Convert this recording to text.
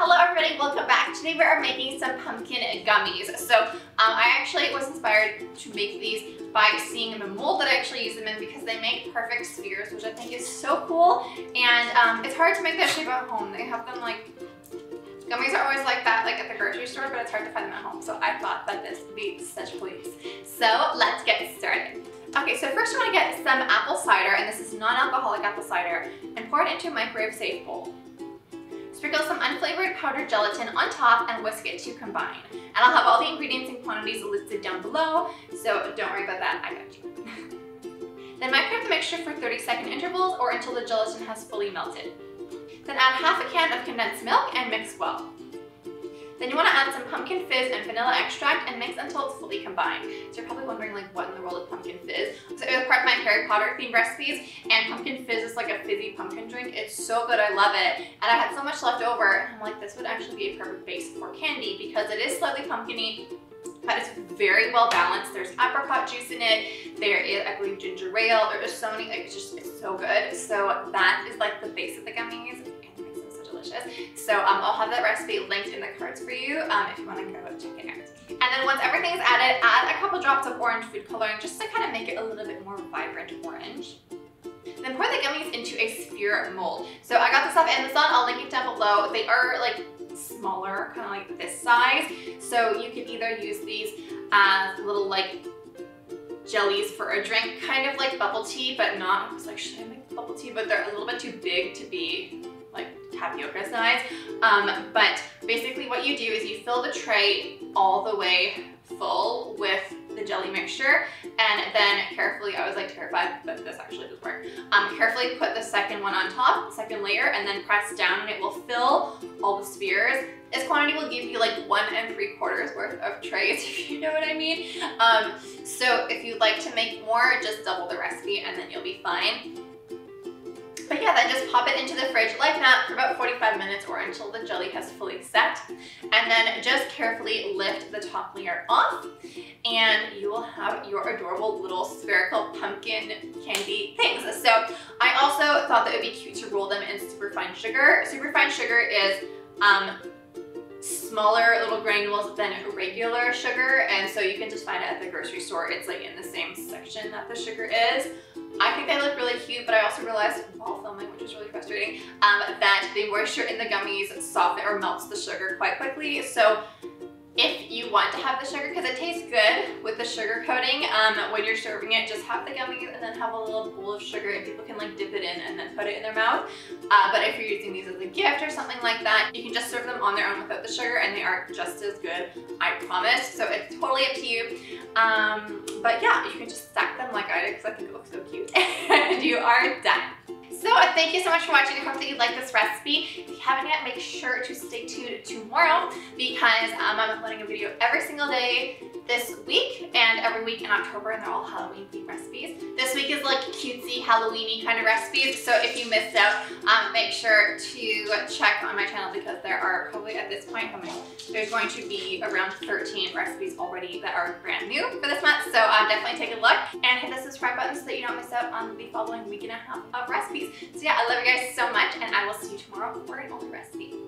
Hello everybody, welcome back. Today we are making some pumpkin gummies. So um, I actually was inspired to make these by seeing the mold that I actually use them in because they make perfect spheres, which I think is so cool. And um, it's hard to make that shape at home. They have them like, gummies are always like that, like at the grocery store, but it's hard to find them at home. So I thought that this would be such a please. So let's get started. Okay, so first want to get some apple cider, and this is non-alcoholic apple cider, and pour it into a microwave safe bowl. Sprinkle some unflavored powdered gelatin on top and whisk it to combine. And I'll have all the ingredients and quantities listed down below, so don't worry about that, I got you. then microwave the mixture for 30 second intervals or until the gelatin has fully melted. Then add half a can of condensed milk and mix well. Then you want to add some pumpkin fizz and vanilla extract and mix until it's fully combined. So you're probably wondering like what in the world is pumpkin fizz? So it was part of my Harry Potter themed recipes and pumpkin fizz is like a fizzy pumpkin drink. It's so good, I love it. And I had so much left over and I'm like this would actually be a perfect base for candy because it is slightly pumpkiny but it's very well balanced. There's apricot juice in it. There is, I believe, ginger ale. There's so many, like, it's just, it's so good. So that is like the base of the gummies delicious. So um, I'll have that recipe linked in the cards for you um, if you want to go check it out. And then once everything is added, add a couple drops of orange food coloring just to kind of make it a little bit more vibrant orange. Then pour the gummies into a sphere mold. So I got this off Amazon, I'll link it down below. They are like smaller, kind of like this size. So you can either use these as little like jellies for a drink, kind of like bubble tea, but not, I was like, should I make bubble tea? But they're a little bit too big to be tapioca size. Um, but basically what you do is you fill the tray all the way full with the jelly mixture and then carefully, I was like terrified, but this actually does work. Um, carefully put the second one on top, second layer, and then press down and it will fill all the spheres. This quantity will give you like one and three quarters worth of trays, if you know what I mean. Um, so if you'd like to make more, just double the recipe and then you'll be fine. But yeah, then just pop it into the fridge like that for about 45 minutes or until the jelly has fully set. And then just carefully lift the top layer off and you will have your adorable little spherical pumpkin candy things. So I also thought that it would be cute to roll them in superfine sugar. Superfine sugar is um, smaller little granules than regular sugar and so you can just find it at the grocery store. It's like in the same section that the sugar is. I think they look really cute, but I also realized while filming, which was really frustrating, um, that the moisture in the gummies softens or melts the sugar quite quickly. So if you want to have the sugar, because it tastes good with the sugar coating, um, when you're serving it, just have the gummies and then have a little bowl of sugar and people can like dip it in and then put it in their mouth. Uh, but if you're using these as a gift or something like that, you can just serve them on their own without the sugar and they are just as good, I promise. So it's totally up to you. Um, but yeah, you can just stack them like I did because I think it looks so cute. and you are done. Uh, thank you so much for watching. I hope that you like this recipe. If you haven't yet, make sure to stay tuned tomorrow because um, I'm uploading a video every single day this week and every week in October and they're all Halloween themed recipes. This week is like cutesy Halloweeny kind of recipes. So if you missed out, um, make sure to check on my channel because there are probably at this point, there's going to be around 13 recipes already that are brand new for this month. So um, definitely take a look and hit the subscribe button so that you don't miss out on the following week and a half of recipes. So yeah, I love you guys so much and I will see you tomorrow for an older recipe.